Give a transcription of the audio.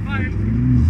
Ball, Ball.